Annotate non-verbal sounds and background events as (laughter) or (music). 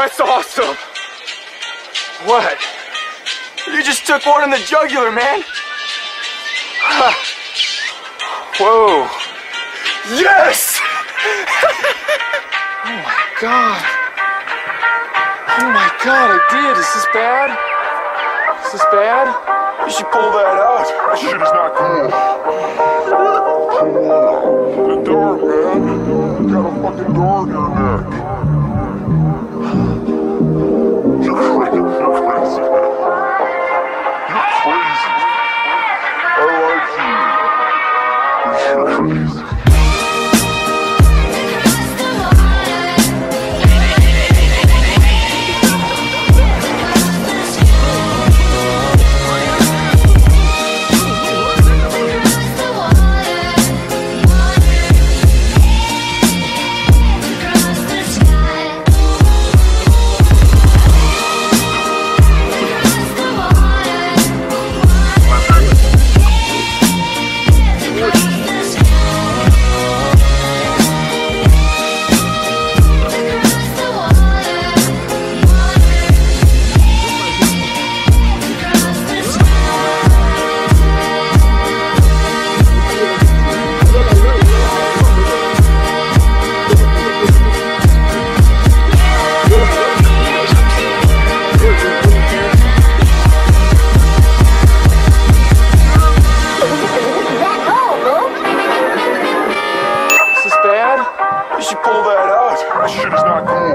That's awesome. What? You just took one in the jugular, man. (sighs) Whoa. Yes! (laughs) oh my god. Oh my god, I did. Is this bad? Is this bad? You should pull that out. That shit is not cool. The dog, man. You got a fucking dog in your neck. Like you. North.